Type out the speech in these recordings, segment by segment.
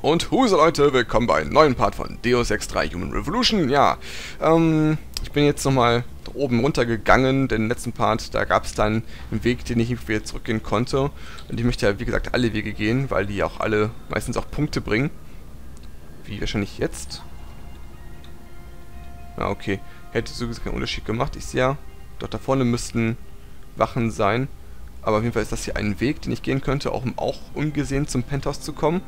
Und Huse Leute, willkommen bei einem neuen Part von Deus Ex 3 Human Revolution. Ja, ähm, ich bin jetzt nochmal oben runter gegangen, denn im letzten Part, da gab es dann einen Weg, den ich wieder zurückgehen konnte. Und ich möchte ja, wie gesagt, alle Wege gehen, weil die auch alle meistens auch Punkte bringen. Wie wahrscheinlich jetzt. Ja, okay. Hätte so keinen Unterschied gemacht. Ich sehe ja, dort da vorne müssten Wachen sein. Aber auf jeden Fall ist das hier ein Weg, den ich gehen könnte, auch um auch ungesehen zum Penthouse zu kommen.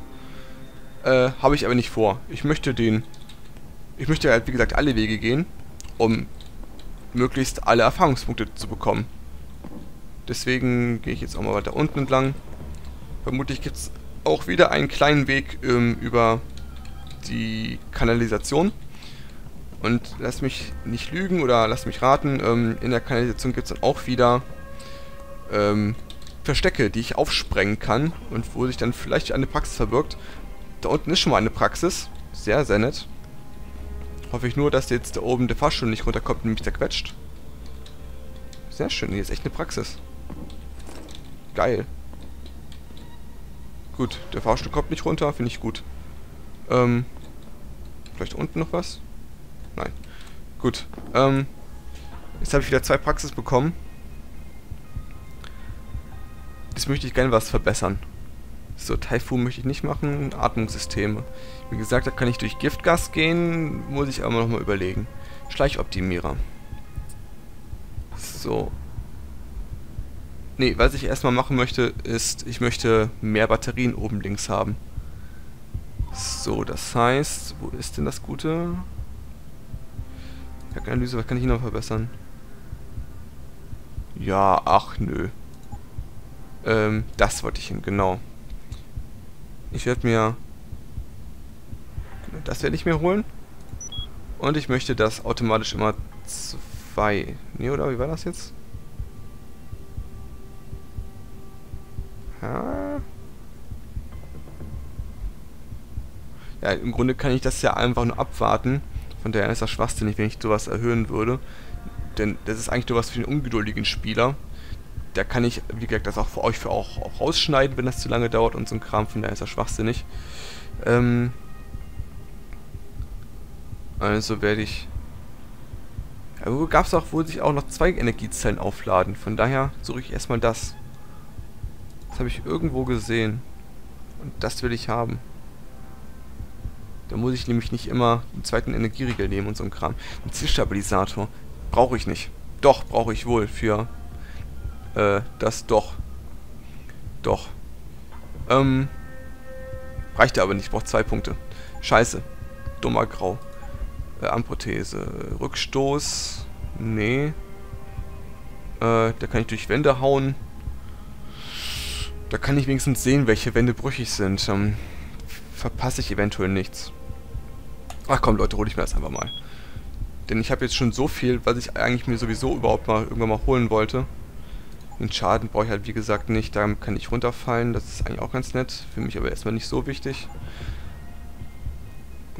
Äh, habe ich aber nicht vor. Ich möchte den... Ich möchte halt, wie gesagt, alle Wege gehen, um möglichst alle Erfahrungspunkte zu bekommen. Deswegen gehe ich jetzt auch mal weiter unten entlang. Vermutlich gibt es auch wieder einen kleinen Weg ähm, über die Kanalisation. Und lass mich nicht lügen oder lass mich raten, ähm, in der Kanalisation gibt es dann auch wieder ähm, Verstecke, die ich aufsprengen kann und wo sich dann vielleicht eine Praxis verbirgt. Da unten ist schon mal eine Praxis. Sehr, sehr nett. Hoffe ich nur, dass jetzt da oben der Fahrstuhl nicht runterkommt und mich zerquetscht. Sehr schön, hier ist echt eine Praxis. Geil. Gut, der Fahrstuhl kommt nicht runter, finde ich gut. Ähm, vielleicht unten noch was? Nein. Gut, ähm, jetzt habe ich wieder zwei Praxis bekommen. Jetzt möchte ich gerne was verbessern. So, Typhoon möchte ich nicht machen. Atmungssysteme. Wie gesagt, da kann ich durch Giftgas gehen. Muss ich aber nochmal überlegen. Schleichoptimierer. So. Ne, was ich erstmal machen möchte, ist, ich möchte mehr Batterien oben links haben. So, das heißt, wo ist denn das Gute? Analyse, was kann ich hier noch verbessern? Ja, ach nö. Ähm, das wollte ich hin, genau. Ich werde mir... Das werde ich mir holen. Und ich möchte das automatisch immer zwei... Nee, oder? Wie war das jetzt? Ja. Ja, im Grunde kann ich das ja einfach nur abwarten. Von daher ist das schwachsinnig, wenn ich sowas erhöhen würde. Denn das ist eigentlich nur was für den ungeduldigen Spieler da kann ich, wie gesagt, das auch für euch für auch, auch rausschneiden, wenn das zu lange dauert und so ein Kram, von daher ist das schwachsinnig. Ähm also werde ich... Wo gab es auch, wo sich auch noch zwei Energiezellen aufladen, von daher suche ich erstmal das. Das habe ich irgendwo gesehen. Und das will ich haben. Da muss ich nämlich nicht immer einen zweiten Energieriegel nehmen und so ein Kram. Ein Zielstabilisator brauche ich nicht. Doch, brauche ich wohl für äh, das doch. Doch. Ähm. Reichte aber nicht, ich brauche zwei Punkte. Scheiße. Dummer Grau. Äh, Armprothese. Rückstoß. Nee. Äh, da kann ich durch Wände hauen. Da kann ich wenigstens sehen, welche Wände brüchig sind. Ähm, verpasse ich eventuell nichts. Ach komm, Leute, hole ich mir das einfach mal. Denn ich habe jetzt schon so viel, was ich eigentlich mir sowieso überhaupt mal irgendwann mal holen wollte. Den Schaden brauche ich halt wie gesagt nicht, da kann ich runterfallen, das ist eigentlich auch ganz nett, für mich aber erstmal nicht so wichtig.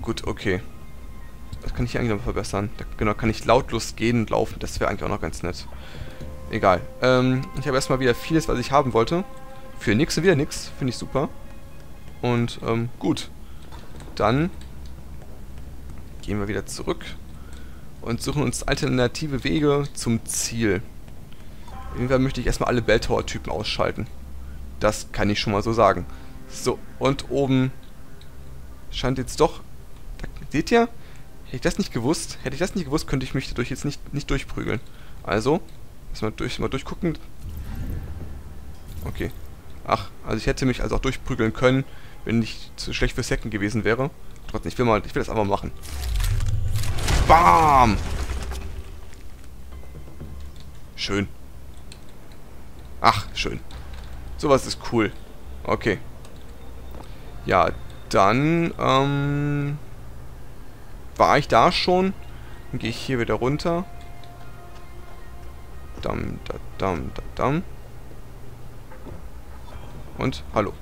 Gut, okay. Das kann ich eigentlich noch verbessern. Da, genau, kann ich lautlos gehen und laufen, das wäre eigentlich auch noch ganz nett. Egal. Ähm, ich habe erstmal wieder vieles, was ich haben wollte. Für nix und wieder nix, finde ich super. Und, ähm, gut. Dann gehen wir wieder zurück und suchen uns alternative Wege zum Ziel. Irgendwann möchte ich erstmal alle Bell Tower Typen ausschalten. Das kann ich schon mal so sagen. So, und oben scheint jetzt doch... Da, seht ihr? Hätte ich das nicht gewusst, hätte ich das nicht gewusst, könnte ich mich dadurch jetzt nicht, nicht durchprügeln. Also, erstmal durch, mal durchgucken. Okay. Ach, also ich hätte mich also auch durchprügeln können, wenn ich zu schlecht für Second gewesen wäre. Trotzdem, ich will mal, ich will das einfach machen. Bam! Schön. Ach, schön. Sowas ist cool. Okay. Ja, dann, ähm... War ich da schon? Dann gehe ich hier wieder runter. Dam, da, dam, da, dam. Und, hallo.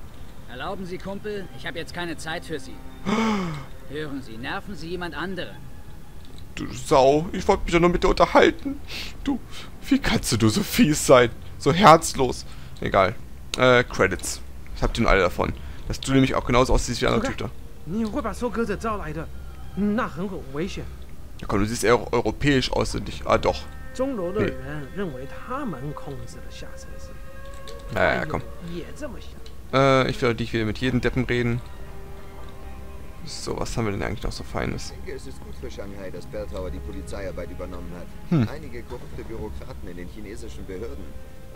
Erlauben Sie, Kumpel, ich habe jetzt keine Zeit für Sie. Hören Sie, nerven Sie jemand anderen. Du Sau, ich wollte mich ja nur mit dir unterhalten. Du, wie kannst du so fies sein? So herzlos. Egal. Äh, Credits. Ich hab die nun alle davon. Dass du nämlich auch genauso aussiehst wie andere Typen. Ja komm, du siehst eher europäisch aus, nicht? Ah, doch. Nee. Ja, ja, komm. Äh, ich werde dich wieder mit jedem Deppen reden. So, was haben wir denn eigentlich noch so Feines? Ich denke, es ist gut für Shanghai, dass Berthauer die Polizeiarbeit übernommen hat. Hm. Einige korrupte Bürokraten in den chinesischen Behörden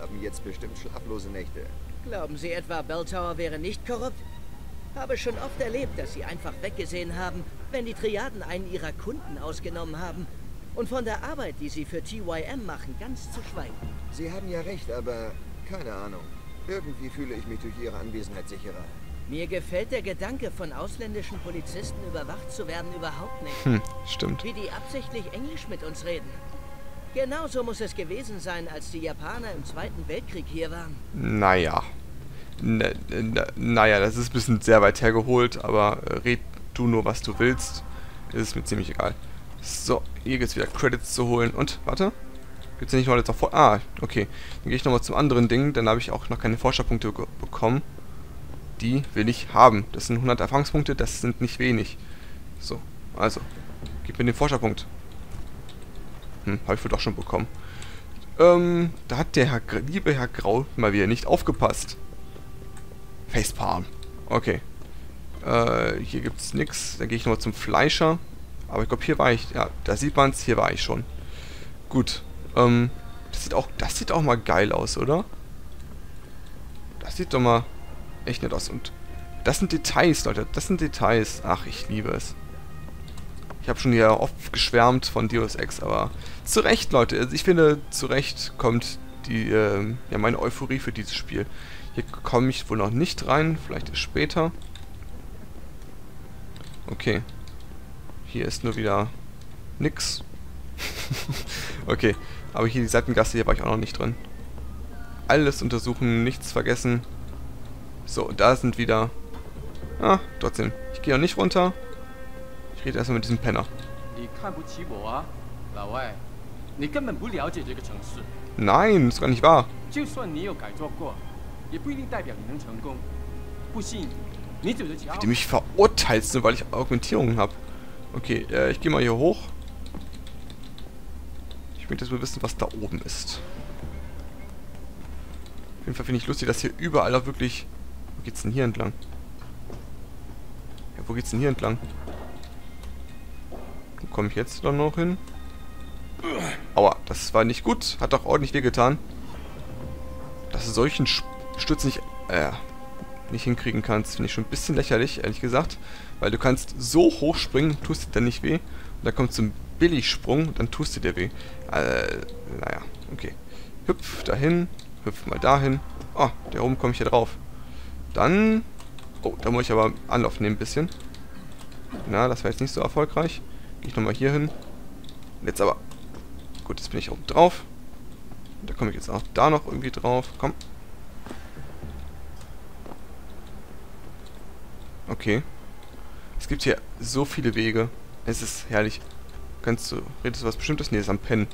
haben jetzt bestimmt schlaflose Nächte. Glauben Sie etwa, Bell Tower wäre nicht korrupt? Habe schon oft erlebt, dass sie einfach weggesehen haben, wenn die Triaden einen ihrer Kunden ausgenommen haben. Und von der Arbeit, die sie für TYM machen, ganz zu schweigen. Sie haben ja recht, aber keine Ahnung. Irgendwie fühle ich mich durch ihre Anwesenheit sicherer. Mir gefällt der Gedanke, von ausländischen Polizisten überwacht zu werden, überhaupt nicht. Hm, stimmt. Wie die absichtlich Englisch mit uns reden. Genauso muss es gewesen sein, als die Japaner im Zweiten Weltkrieg hier waren. Naja. Na, na, naja, das ist ein bisschen sehr weit hergeholt, aber red du nur, was du willst. Es ist mir ziemlich egal. So, hier geht's wieder Credits zu holen. Und, warte. Gibt's ja nicht noch jetzt auch vor. Ah, okay. Dann gehe ich nochmal zum anderen Ding. Dann habe ich auch noch keine Forscherpunkte bekommen. Die will ich haben. Das sind 100 Erfahrungspunkte, das sind nicht wenig. So, also. Gib mir den Forscherpunkt. Hm, habe ich wohl doch schon bekommen. Ähm, da hat der Herr, liebe Herr Grau mal wieder nicht aufgepasst. Facepalm. Okay. Äh, hier gibt's nix. Dann gehe ich nochmal zum Fleischer. Aber ich glaube, hier war ich. Ja, da sieht man's. Hier war ich schon. Gut. Ähm, das sieht auch, das sieht auch mal geil aus, oder? Das sieht doch mal echt nett aus. Und das sind Details, Leute. Das sind Details. Ach, ich liebe es. Ich habe schon hier oft geschwärmt von Deus Ex, aber zu Recht, Leute. Also ich finde, zu Recht kommt die, ähm, ja, meine Euphorie für dieses Spiel. Hier komme ich wohl noch nicht rein, vielleicht erst später. Okay. Hier ist nur wieder nix. okay, aber hier die Seitengasse, hier war ich auch noch nicht drin. Alles untersuchen, nichts vergessen. So, da sind wieder... Ah, trotzdem. Ich gehe noch nicht runter rede erstmal mit diesem Penner. Nein, ist gar nicht wahr. Wie du mich verurteilst, nur weil ich Augmentierungen habe. Okay, äh, ich gehe mal hier hoch. Ich möchte jetzt mal wissen, was da oben ist. Auf jeden Fall finde ich lustig, dass hier überall auch wirklich... Wo geht's denn hier entlang? Ja, wo geht's denn hier entlang? Komme ich jetzt dann noch hin? Aua, das war nicht gut. Hat doch ordentlich wehgetan. Dass du solchen Stütz nicht... Äh, nicht hinkriegen kannst, finde ich schon ein bisschen lächerlich, ehrlich gesagt. Weil du kannst so hoch springen, tust dir dann nicht weh. Und dann kommt ein Billigsprung, dann tust du dir weh. Äh, naja, okay. Hüpf dahin, hüpf mal dahin. Oh, da oben komme ich hier drauf. Dann... Oh, da muss ich aber Anlauf nehmen ein bisschen. Na, das war jetzt nicht so erfolgreich. Gehe ich nochmal hier hin. Jetzt aber... Gut, jetzt bin ich oben drauf. Da komme ich jetzt auch da noch irgendwie drauf. Komm. Okay. Es gibt hier so viele Wege. Es ist herrlich. Kannst du... Redest du was Bestimmtes? Nee, das ist am Pennen.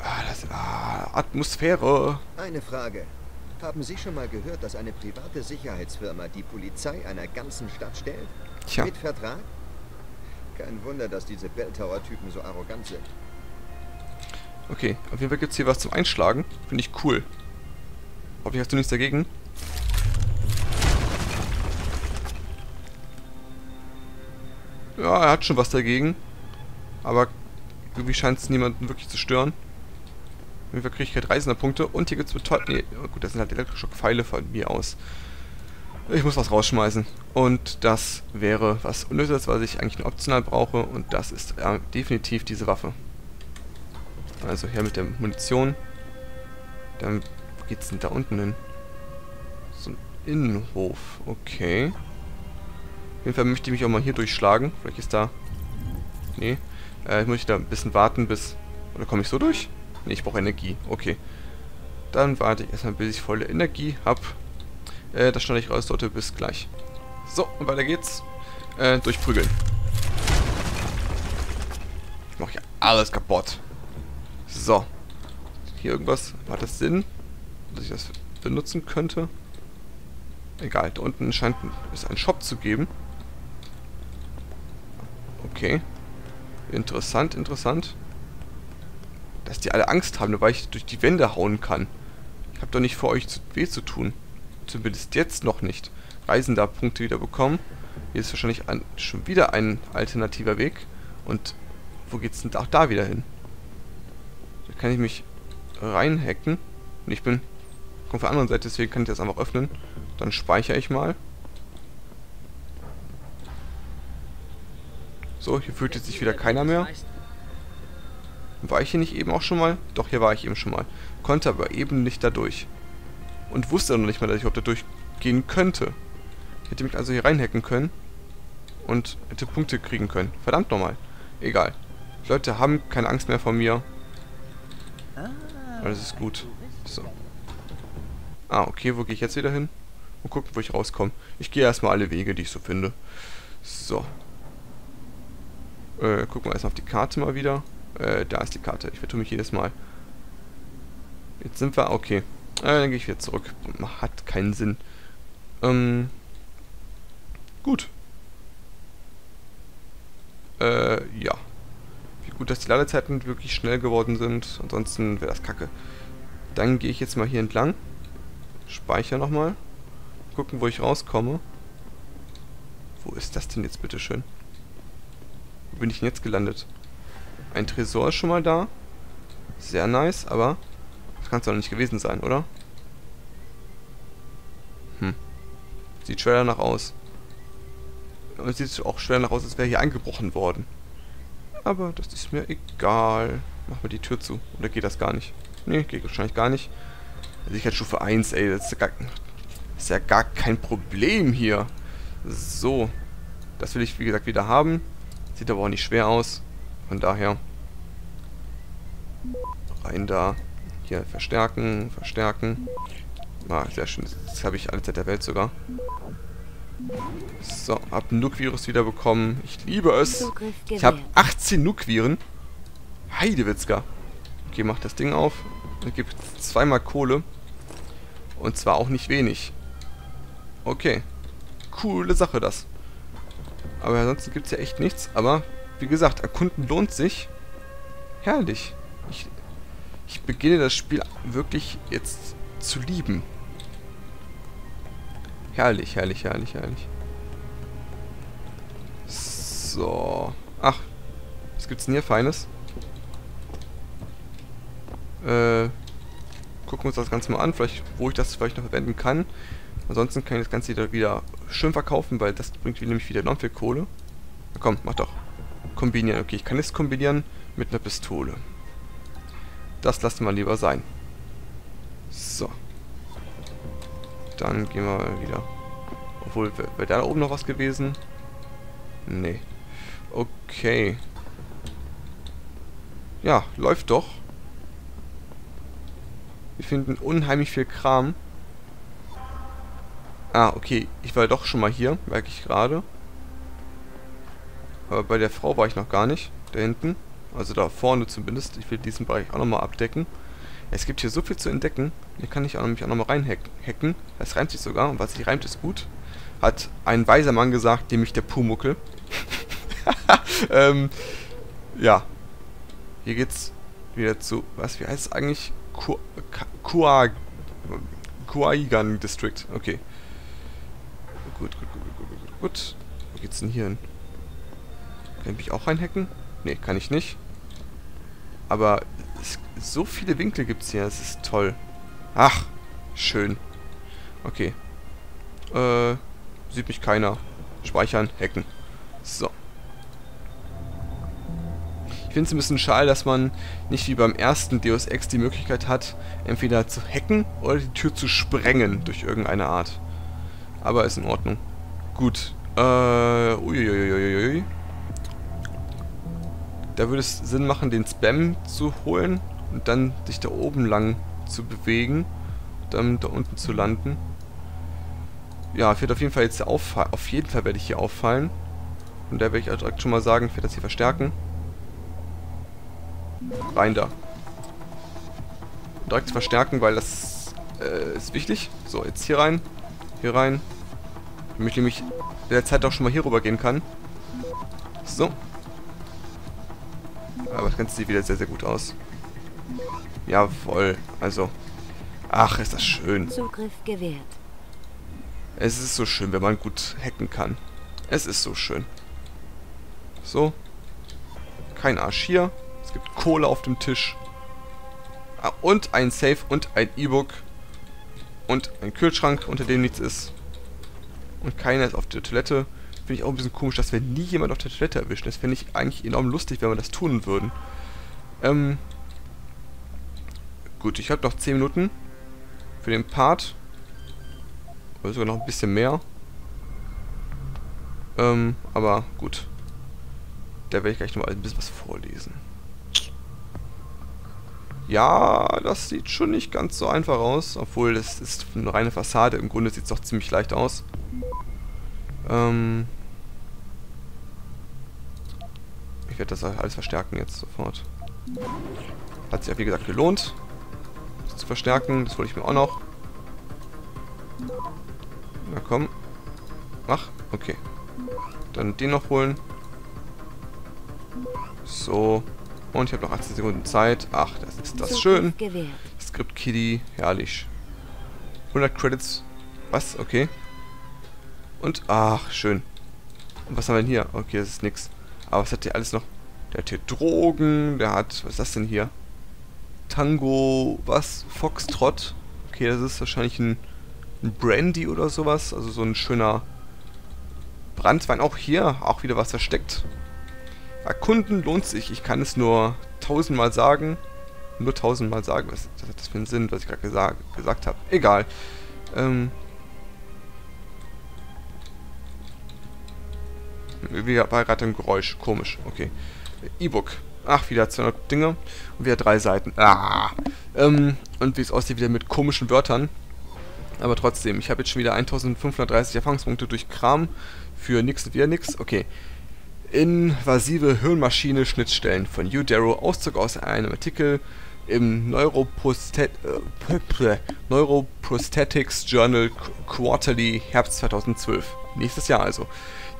Ah, das... Ah, Atmosphäre. Eine Frage. Haben Sie schon mal gehört, dass eine private Sicherheitsfirma die Polizei einer ganzen Stadt stellt? Tja. Mit Vertrag? Kein Wunder, dass diese Bell Tower-Typen so arrogant sind. Okay, auf jeden Fall gibt es hier was zum Einschlagen. Finde ich cool. Hoffentlich hast du nichts dagegen. Ja, er hat schon was dagegen. Aber irgendwie scheint es niemanden wirklich zu stören. Auf jeden Fall kriege ich halt Reisenderpunkte. Und hier gibt es Betäubung. Nee, gut, das sind halt elektrische Pfeile von mir aus. Ich muss was rausschmeißen. Und das wäre was Unnötiges, was ich eigentlich nur optional brauche. Und das ist äh, definitiv diese Waffe. Also her mit der Munition. Dann geht's denn da unten hin? So ein Innenhof. Okay. Auf jeden Fall möchte ich mich auch mal hier durchschlagen. Vielleicht ist da... Nee. Äh, ich muss da ein bisschen warten bis... Oder komme ich so durch? Nee, ich brauche Energie. Okay. Dann warte ich erstmal, bis ich volle Energie habe. Äh, das schneide ich raus, Leute. Bis gleich. So, und weiter geht's. Äh, durchprügeln. Ich mache hier alles kaputt. So. Hier irgendwas. Hat das Sinn, dass ich das benutzen könnte? Egal, da unten scheint es einen Shop zu geben. Okay. Interessant, interessant. Dass die alle Angst haben, weil ich durch die Wände hauen kann. Ich habe doch nicht vor, euch zu, weh zu tun. Zumindest jetzt noch nicht. Reisender Punkte wieder bekommen. Hier ist wahrscheinlich ein, schon wieder ein alternativer Weg. Und wo geht's denn auch da wieder hin? Da kann ich mich reinhacken. Und ich bin... Komme von der anderen Seite, deswegen kann ich das einfach öffnen. Dann speichere ich mal. So, hier fühlt sich wieder keiner mehr. War ich hier nicht eben auch schon mal? Doch, hier war ich eben schon mal. Konnte aber eben nicht dadurch. Und wusste noch nicht mal, dass ich überhaupt da durchgehen könnte. Hätte mich also hier reinhacken können. Und hätte Punkte kriegen können. Verdammt nochmal. Egal. Die Leute haben keine Angst mehr vor mir. Alles ist gut. So. Ah, okay, wo gehe ich jetzt wieder hin? Und gucken, wo ich rauskomme. Ich gehe erstmal alle Wege, die ich so finde. So. Äh, gucken wir erstmal auf die Karte mal wieder. Äh, da ist die Karte. Ich vertue mich jedes Mal. Jetzt sind wir... Okay. Äh, dann gehe ich wieder zurück. Hat keinen Sinn. Ähm... Gut. Äh, ja. Wie gut, dass die Ladezeiten wirklich schnell geworden sind. Ansonsten wäre das kacke. Dann gehe ich jetzt mal hier entlang. Speicher nochmal. Gucken, wo ich rauskomme. Wo ist das denn jetzt bitte schön? Wo bin ich denn jetzt gelandet? Ein Tresor ist schon mal da. Sehr nice, aber das kann es doch nicht gewesen sein, oder? Hm. Sieht schwer danach aus. Und sieht auch schwer danach aus, als wäre hier eingebrochen worden. Aber das ist mir egal. Machen wir die Tür zu. Oder geht das gar nicht? Nee, geht wahrscheinlich gar nicht. Sicherheitsstufe 1, ey. Das ist ja gar, ist ja gar kein Problem hier. So. Das will ich, wie gesagt, wieder haben. Sieht aber auch nicht schwer aus. Von daher. Rein da. Hier verstärken, verstärken. Ah, sehr schön. Das habe ich alle Zeit der Welt sogar. So, hab ein Nuke-Virus wieder bekommen. Ich liebe es. Ich habe 18 Nuke-Viren. Heidewitzka. Okay, mach das Ding auf. Und gibt zweimal Kohle. Und zwar auch nicht wenig. Okay. Coole Sache das. Aber ansonsten gibt es ja echt nichts. Aber, wie gesagt, erkunden lohnt sich. Herrlich. Ich, ich beginne das Spiel wirklich jetzt zu lieben. Herrlich, herrlich, herrlich, herrlich. So. Ach. Was gibt's denn hier Feines? Äh. Gucken wir uns das Ganze mal an, vielleicht, wo ich das vielleicht noch verwenden kann. Ansonsten kann ich das Ganze wieder, wieder schön verkaufen, weil das bringt nämlich wieder enorm viel Kohle. Na komm, mach doch. Kombinieren. Okay, ich kann es kombinieren mit einer Pistole. Das lassen wir lieber sein. So. Dann gehen wir mal wieder. Obwohl, wäre da oben noch was gewesen? Nee. Okay. Ja, läuft doch. Wir finden unheimlich viel Kram. Ah, okay. Ich war doch schon mal hier, merke ich gerade. Aber bei der Frau war ich noch gar nicht. Da hinten. Also da vorne zumindest. Ich will diesen Bereich auch nochmal abdecken. Es gibt hier so viel zu entdecken. Hier kann ich auch, mich auch nochmal reinhacken. Das reimt sich sogar. Und was sich reimt, ist gut. Hat ein weiser Mann gesagt, nämlich der Pumuckel. ähm, ja. Hier geht's wieder zu... Was, wie heißt es eigentlich? Kuaigan District. Okay. Gut, gut, gut, gut, gut, gut, gut. Wo geht's denn hier hin? Kann ich mich auch reinhacken? Ne, kann ich nicht. Aber es, so viele Winkel gibt's hier. Das ist toll. Ach, schön. Okay. Äh, sieht mich keiner. Speichern, hacken. So. Ich finde es ein bisschen schade, dass man nicht wie beim ersten Deus Ex die Möglichkeit hat, entweder zu hacken oder die Tür zu sprengen durch irgendeine Art. Aber ist in Ordnung. Gut. Äh, uiuiuiui. Da würde es Sinn machen, den Spam zu holen und dann sich da oben lang zu bewegen, dann da unten zu landen. Ja, ich werde auf jeden Fall jetzt auffallen. Auf jeden Fall werde ich hier auffallen. Und da werde ich auch direkt schon mal sagen, ich werde das hier verstärken. Rein da. Direkt verstärken, weil das äh, ist wichtig. So, jetzt hier rein. Hier rein. Damit ich nämlich der Zeit auch schon mal hier rüber gehen kann. So. Aber das Ganze sieht wieder sehr, sehr gut aus. Jawoll. Also. Ach, ist das schön. Zugriff gewährt. Es ist so schön, wenn man gut hacken kann. Es ist so schön. So. Kein Arsch hier. Es gibt Kohle auf dem Tisch. Ah, und ein Safe und ein E-Book. Und ein Kühlschrank, unter dem nichts ist. Und keiner ist auf der Toilette. Finde ich auch ein bisschen komisch, dass wir nie jemand auf der Toilette erwischen. Das fände ich eigentlich enorm lustig, wenn wir das tun würden. Ähm. Gut, ich habe noch 10 Minuten für den Part. Oder sogar noch ein bisschen mehr. Ähm, aber gut. Da werde ich gleich noch mal ein bisschen was vorlesen. Ja, das sieht schon nicht ganz so einfach aus. Obwohl, das ist eine reine Fassade. Im Grunde sieht es doch ziemlich leicht aus. Ähm ich werde das alles verstärken jetzt sofort. Hat sich ja wie gesagt gelohnt, das zu verstärken. Das wollte ich mir auch noch. Na komm. Mach. Okay. Dann den noch holen. So. Und ich habe noch 18 Sekunden Zeit. Ach, das ist das schön. Script Kitty, herrlich. 100 Credits. Was? Okay. Und, ach, schön. Und was haben wir denn hier? Okay, das ist nix. Aber was hat der alles noch? Der hat hier Drogen, der hat, was ist das denn hier? Tango, was? Foxtrot. Okay, das ist wahrscheinlich ein, ein Brandy oder sowas. Also so ein schöner Brandwein. Auch hier, auch wieder was versteckt. Erkunden lohnt sich. Ich kann es nur tausendmal sagen. Nur tausendmal sagen. Was, hat das für einen Sinn, was ich gerade gesagt, gesagt habe? Egal. Ähm. Wie war gerade ein Geräusch. Komisch. Okay. E-Book. Ach, wieder 200 Dinge. Und wieder drei Seiten. Ah. Ähm, und wie es aussieht, wieder mit komischen Wörtern. Aber trotzdem, ich habe jetzt schon wieder 1530 Erfahrungspunkte durch Kram. Für nix und wieder nix. Okay. Invasive Hirnmaschine Schnittstellen von Hugh Darrow. Auszug aus einem Artikel im Neuroprosthet äh, Neuroprosthetics Journal Quarterly Herbst 2012. Nächstes Jahr also.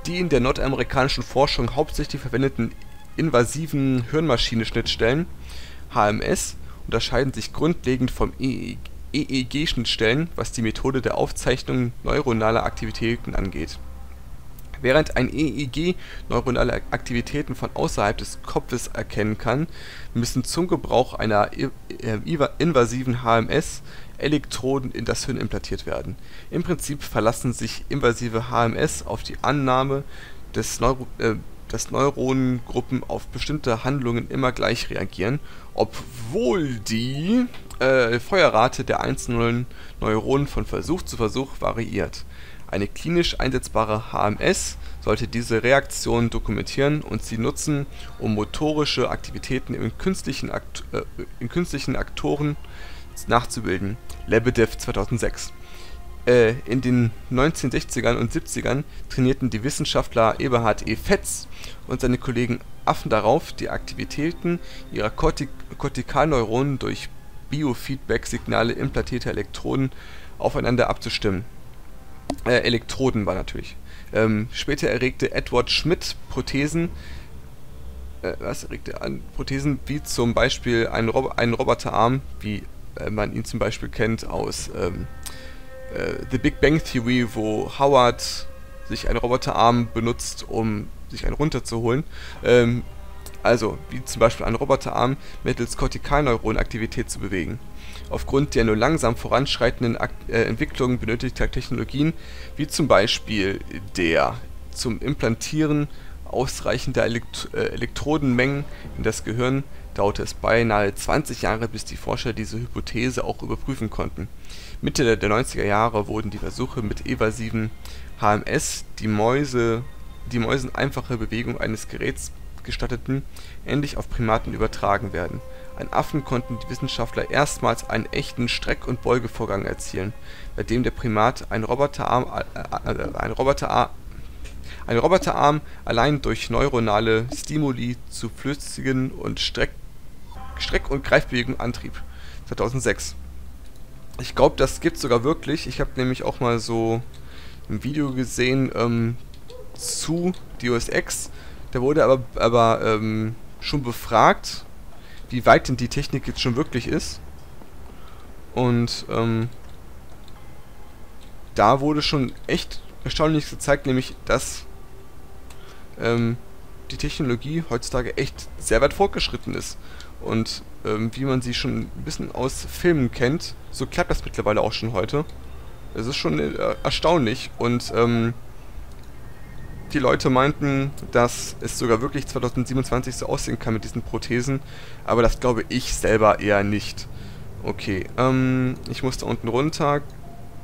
Die in der nordamerikanischen Forschung hauptsächlich verwendeten invasiven Hirnmaschine-Schnittstellen HMS unterscheiden sich grundlegend vom EEG-Schnittstellen, was die Methode der Aufzeichnung neuronaler Aktivitäten angeht. Während ein EEG neuronale Aktivitäten von außerhalb des Kopfes erkennen kann, müssen zum Gebrauch einer invasiven HMS Elektroden in das Hirn implantiert werden. Im Prinzip verlassen sich invasive HMS auf die Annahme, dass, Neuro äh, dass Neuronengruppen auf bestimmte Handlungen immer gleich reagieren, obwohl die äh, Feuerrate der einzelnen Neuronen von Versuch zu Versuch variiert. Eine klinisch einsetzbare HMS sollte diese Reaktionen dokumentieren und sie nutzen, um motorische Aktivitäten in künstlichen, äh, Aktoren nachzubilden. Lebedev 2006 äh, In den 1960ern und 70ern trainierten die Wissenschaftler Eberhard E. Fetz und seine Kollegen Affen darauf, die Aktivitäten ihrer Kortik Kortikalneuronen durch Biofeedback-Signale implantierter Elektroden aufeinander abzustimmen. Äh, Elektroden war natürlich. Ähm, später erregte Edward Schmidt Prothesen, äh, was erregte an Prothesen wie zum Beispiel einen, Rob einen Roboterarm, wie äh, man ihn zum Beispiel kennt aus ähm, äh, The Big Bang Theory, wo Howard sich einen Roboterarm benutzt, um sich einen runterzuholen. Ähm, also, wie zum Beispiel einen Roboterarm mittels Kortikalneuronenaktivität zu bewegen. Aufgrund der nur langsam voranschreitenden äh, Entwicklung benötigter Technologien, wie zum Beispiel der zum Implantieren ausreichender äh, Elektrodenmengen in das Gehirn, dauerte es beinahe 20 Jahre, bis die Forscher diese Hypothese auch überprüfen konnten. Mitte der 90er Jahre wurden die Versuche mit evasiven HMS, die Mäuse die Mäusen einfache Bewegung eines Geräts gestatteten, endlich auf Primaten übertragen werden. An Affen konnten die Wissenschaftler erstmals einen echten Streck und Beugevorgang erzielen, bei dem der Primat einen Roboterarm äh, äh, Roboterarm allein durch neuronale Stimuli zu flüssigen und Streck und Greifbewegungen antrieb. 2006 Ich glaube, das gibt sogar wirklich. Ich habe nämlich auch mal so ein Video gesehen ähm, zu Deus Ex. Da wurde aber, aber ähm, schon befragt, wie weit denn die Technik jetzt schon wirklich ist. Und ähm, da wurde schon echt erstaunlich gezeigt, nämlich dass ähm, die Technologie heutzutage echt sehr weit fortgeschritten ist. Und ähm, wie man sie schon ein bisschen aus Filmen kennt, so klappt das mittlerweile auch schon heute. Es ist schon äh, erstaunlich und ähm, die Leute meinten, dass es sogar wirklich 2027 so aussehen kann mit diesen Prothesen, aber das glaube ich selber eher nicht. Okay, ähm, ich muss da unten runter.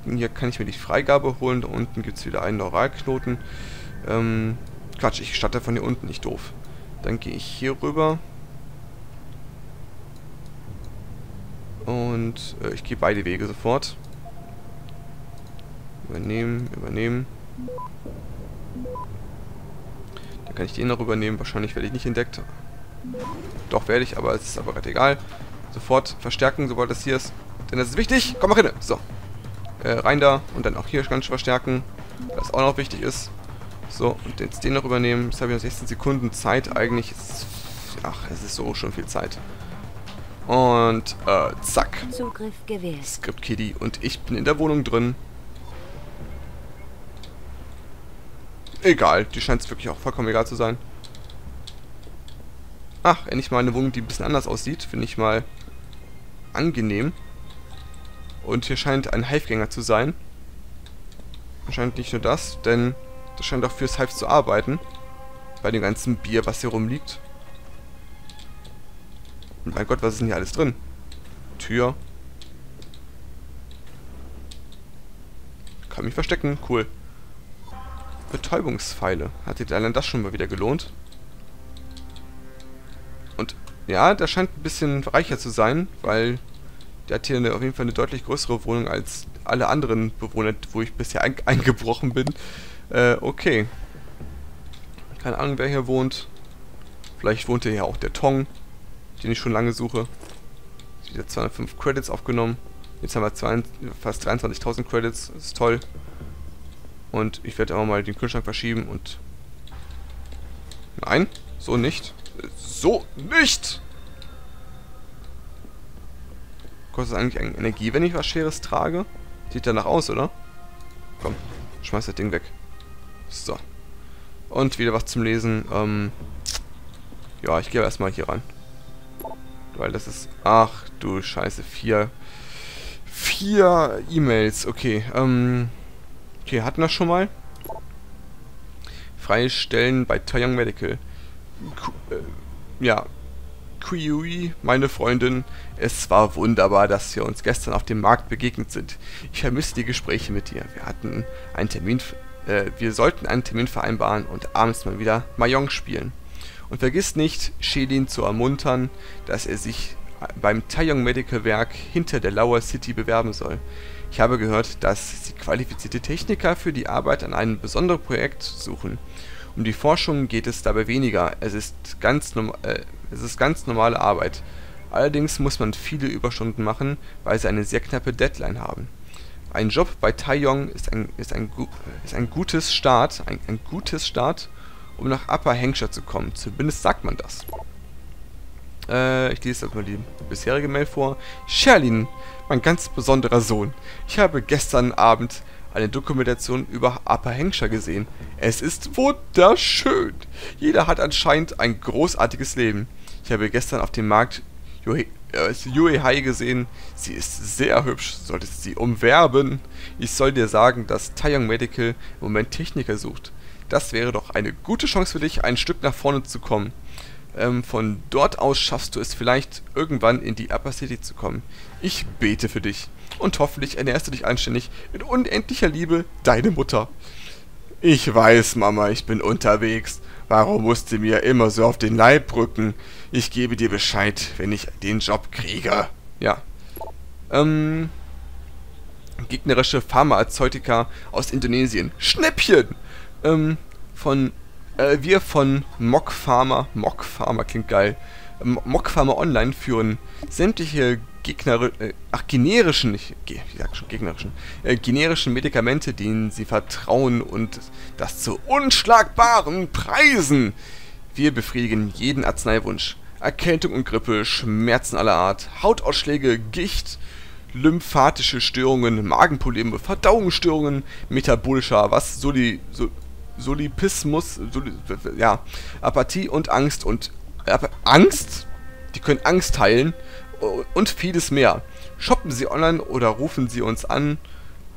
Hier kann ich mir die Freigabe holen. Da unten gibt es wieder einen Neuralknoten. Ähm, Quatsch, ich starte von hier unten, nicht doof. Dann gehe ich hier rüber. Und äh, ich gehe beide Wege sofort. Übernehmen, übernehmen. Kann ich den noch übernehmen. Wahrscheinlich werde ich nicht entdeckt. Doch werde ich, aber es ist aber gerade egal. Sofort verstärken, sobald das hier ist. Denn das ist wichtig. Komm mal rein. So. Äh, rein da. Und dann auch hier ganz verstärken. Was auch noch wichtig ist. So, und jetzt den noch übernehmen. Jetzt habe ich noch 16 Sekunden Zeit. Eigentlich ist... Ach, es ist so schon viel Zeit. Und, äh, zack. Zugriff gewährt. Script Kitty. Und ich bin in der Wohnung drin. Egal, die scheint es wirklich auch vollkommen egal zu sein. Ach, endlich mal eine Wohnung, die ein bisschen anders aussieht. Finde ich mal angenehm. Und hier scheint ein Hivegänger zu sein. Anscheinend nicht nur das, denn das scheint auch fürs Hive zu arbeiten. Bei dem ganzen Bier, was hier rumliegt. Und mein Gott, was ist denn hier alles drin? Tür. Kann mich verstecken, cool. Betäubungspfeile. Hat sich allein das schon mal wieder gelohnt. Und ja, der scheint ein bisschen reicher zu sein, weil der hat hier eine, auf jeden Fall eine deutlich größere Wohnung als alle anderen Bewohner, wo ich bisher ein eingebrochen bin. Äh, okay. Keine Ahnung, wer hier wohnt. Vielleicht wohnt hier ja auch der Tong, den ich schon lange suche. Wieder 205 Credits aufgenommen. Jetzt haben wir 22, fast 23.000 Credits. Das ist toll. Und ich werde auch mal den Kühlschrank verschieben und... Nein, so nicht. So nicht! Kostet eigentlich Energie, wenn ich was Schweres trage? Sieht danach aus, oder? Komm, schmeiß das Ding weg. So. Und wieder was zum Lesen. Ähm, ja, ich gehe erstmal hier ran. Weil das ist... Ach du Scheiße, vier... Vier E-Mails, okay. Ähm, okay, hatten wir schon mal. Freie Stellen bei Taeyang Medical. Ku äh, ja, Kui, meine Freundin, es war wunderbar, dass wir uns gestern auf dem Markt begegnet sind. Ich vermisse die Gespräche mit dir. Wir hatten einen Termin, äh, wir sollten einen Termin vereinbaren und abends mal wieder Mahjong spielen. Und vergiss nicht, Shelin zu ermuntern, dass er sich beim Taeyong Medical Werk hinter der Lower City bewerben soll. Ich habe gehört, dass sie qualifizierte Techniker für die Arbeit an einem besonderen Projekt suchen. Um die Forschung geht es dabei weniger, es ist ganz, äh, es ist ganz normale Arbeit. Allerdings muss man viele Überstunden machen, weil sie eine sehr knappe Deadline haben. Ein Job bei Taeyong ist ein, ist ein, ist ein gutes Start, ein, ein gutes Start, um nach Upper Hampshire zu kommen. Zumindest sagt man das. Äh, ich lese mal die bisherige Mail vor. Sherlin, mein ganz besonderer Sohn. Ich habe gestern Abend eine Dokumentation über Upper Hampshire gesehen. Es ist wunderschön. Jeder hat anscheinend ein großartiges Leben. Ich habe gestern auf dem Markt Yue, äh, Hai gesehen. Sie ist sehr hübsch. Solltest sie umwerben. Ich soll dir sagen, dass Taeyong Medical im Moment Techniker sucht. Das wäre doch eine gute Chance für dich, ein Stück nach vorne zu kommen. Ähm, von dort aus schaffst du es vielleicht, irgendwann in die Upper City zu kommen. Ich bete für dich. Und hoffentlich ernährst du dich anständig in unendlicher Liebe, deine Mutter. Ich weiß, Mama, ich bin unterwegs. Warum musst du mir immer so auf den Leib rücken? Ich gebe dir Bescheid, wenn ich den Job kriege. Ja. Ähm. Gegnerische Pharmazeutika aus Indonesien. Schnäppchen! Ähm, von, äh, wir von Mock Pharma, Mock Pharma klingt geil, Mock Pharma Online führen sämtliche Gegner, äh, ach, generischen, ich, ich sag schon gegnerischen, äh, generischen Medikamente, denen sie vertrauen und das zu unschlagbaren Preisen. Wir befriedigen jeden Arzneiwunsch. Erkältung und Grippe, Schmerzen aller Art, Hautausschläge, Gicht, lymphatische Störungen, Magenprobleme, Verdauungsstörungen, metabolischer, was, Soli, so, Solipismus, Soli, ja, Apathie und Angst und äh, Angst? Die können Angst heilen und vieles mehr. Shoppen Sie online oder rufen Sie uns an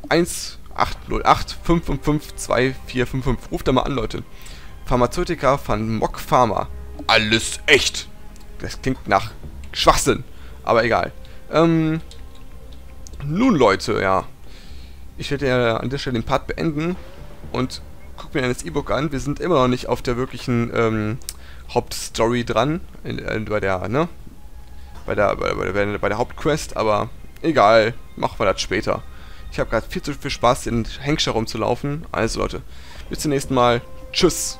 1808 555 2455. Ruft da mal an, Leute. Pharmazeutika von Mock Pharma. Alles echt. Das klingt nach Schwachsinn, aber egal. Ähm, nun, Leute, ja. Ich werde ja an der Stelle den Part beenden und guck mir das E-Book an. Wir sind immer noch nicht auf der wirklichen ähm, Hauptstory dran. In, äh, bei der, ne? bei der, bei, der, bei der Hauptquest, aber egal, machen wir das später. Ich habe gerade viel zu viel Spaß, in Hengscher rumzulaufen. Also Leute, bis zum nächsten Mal. Tschüss.